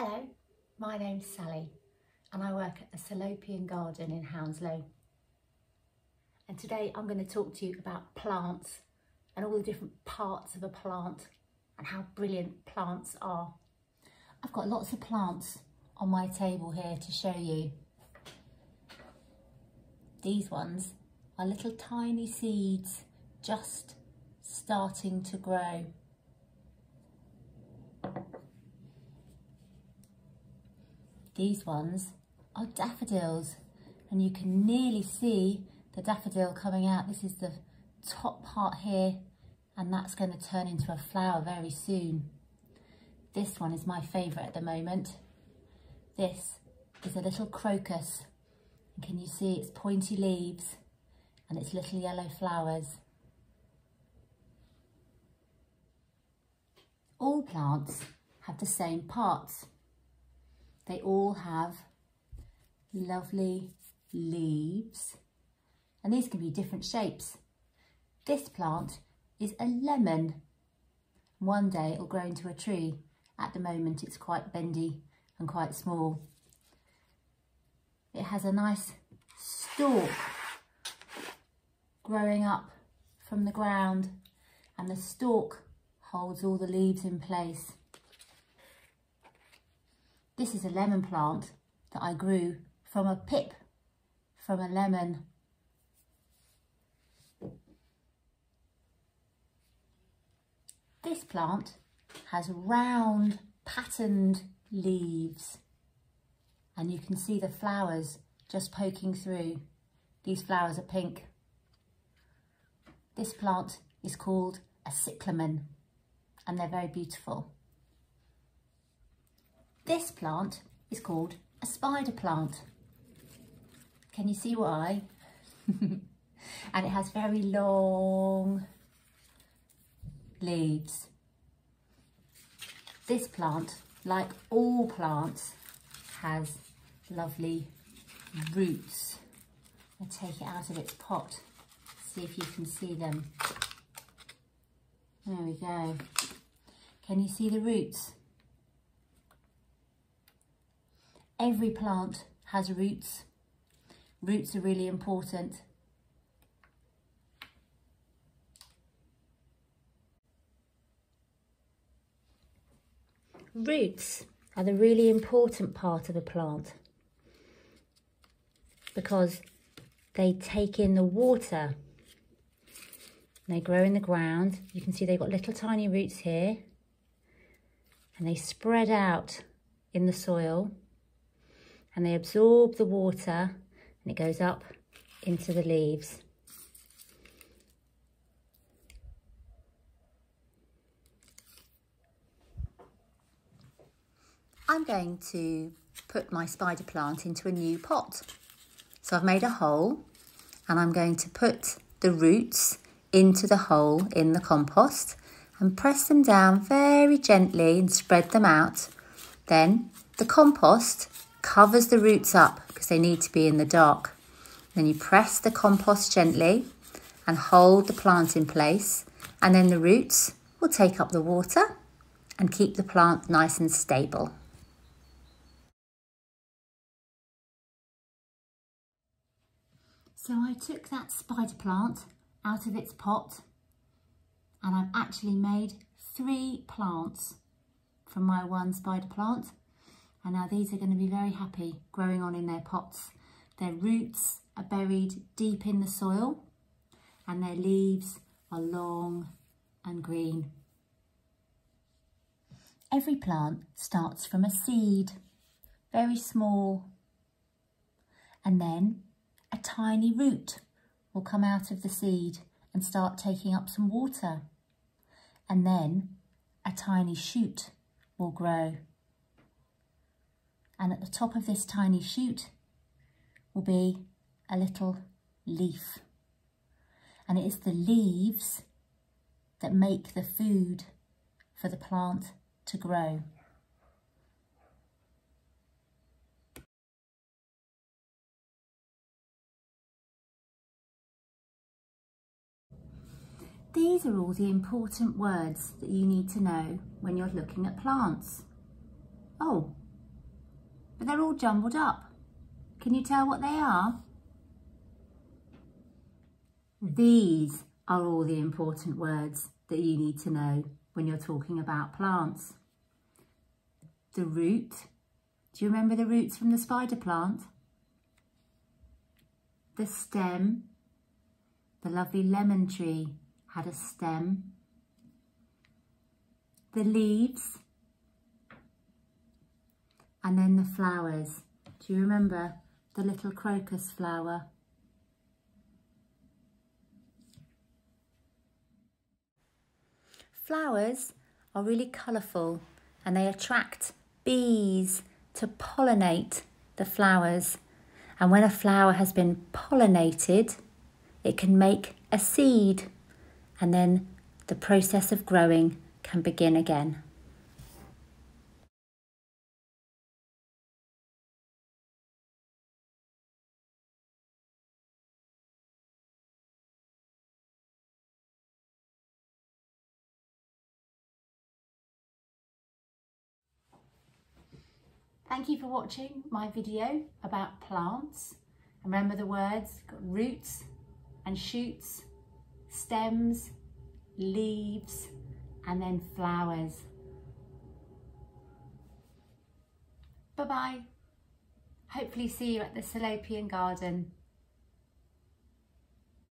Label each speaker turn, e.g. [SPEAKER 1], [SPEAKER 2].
[SPEAKER 1] Hello, my name's Sally and I work at the Salopian Garden in Hounslow. And today I'm going to talk to you about plants and all the different parts of a plant and how brilliant plants are. I've got lots of plants on my table here to show you. These ones are little tiny seeds just starting to grow. These ones are daffodils and you can nearly see the daffodil coming out. This is the top part here and that's going to turn into a flower very soon. This one is my favourite at the moment. This is a little crocus and can you see its pointy leaves and its little yellow flowers. All plants have the same parts. They all have lovely leaves and these can be different shapes. This plant is a lemon. One day it'll grow into a tree. At the moment it's quite bendy and quite small. It has a nice stalk growing up from the ground and the stalk holds all the leaves in place. This is a lemon plant that I grew from a pip from a lemon. This plant has round patterned leaves and you can see the flowers just poking through. These flowers are pink. This plant is called a cyclamen and they're very beautiful. This plant is called a spider plant. Can you see why? and it has very long leaves. This plant, like all plants, has lovely roots. I'll take it out of its pot, see if you can see them. There we go. Can you see the roots? Every plant has roots. Roots are really important. Roots are the really important part of a plant because they take in the water. They grow in the ground. You can see they've got little tiny roots here and they spread out in the soil and they absorb the water and it goes up into the leaves. I'm going to put my spider plant into a new pot. So I've made a hole and I'm going to put the roots into the hole in the compost and press them down very gently and spread them out. Then the compost covers the roots up because they need to be in the dark. Then you press the compost gently and hold the plant in place and then the roots will take up the water and keep the plant nice and stable. So I took that spider plant out of its pot and I've actually made three plants from my one spider plant and now these are going to be very happy growing on in their pots. Their roots are buried deep in the soil and their leaves are long and green. Every plant starts from a seed, very small, and then a tiny root will come out of the seed and start taking up some water. And then a tiny shoot will grow and at the top of this tiny shoot will be a little leaf. And it is the leaves that make the food for the plant to grow. These are all the important words that you need to know when you're looking at plants. Oh, but they're all jumbled up. Can you tell what they are? These are all the important words that you need to know when you're talking about plants. The root. Do you remember the roots from the spider plant? The stem. The lovely lemon tree had a stem. The leaves. And then the flowers. Do you remember the little crocus flower? Flowers are really colourful and they attract bees to pollinate the flowers. And when a flower has been pollinated, it can make a seed and then the process of growing can begin again. Thank you for watching my video about plants. Remember the words, roots and shoots, stems, leaves, and then flowers. Bye-bye. Hopefully see you at the Salopian Garden.